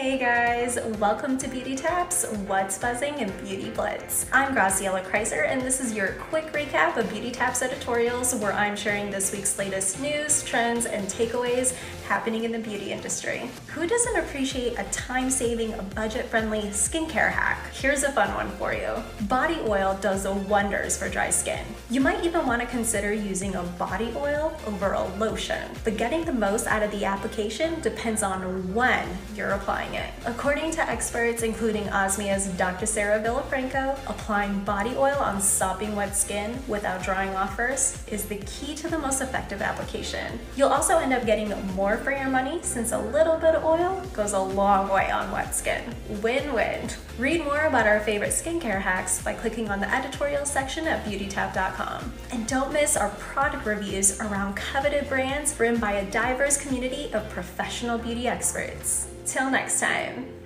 Hey guys, welcome to Beautytap's, What's Buzzing and Beauty Blitz. I'm Graciela Kreiser and this is your quick recap of Beautytap's editorials where I'm sharing this week's latest news, trends, and takeaways happening in the beauty industry. Who doesn't appreciate a time-saving, budget-friendly skincare hack? Here's a fun one for you. Body oil does wonders for dry skin. You might even want to consider using a body oil over a lotion, but getting the most out of the application depends on when you're applying it. According to experts, including Osmia's Dr. Sarah Villafranco, applying body oil on sopping wet skin without drying off first is the key to the most effective application. You'll also end up getting more for your money since a little bit of oil goes a long way on wet skin. Win-win. Read more about our favorite skincare hacks by clicking on the editorial section at beautytap.com. And don't miss our product reviews around coveted brands written by a diverse community of professional beauty experts. Till next time.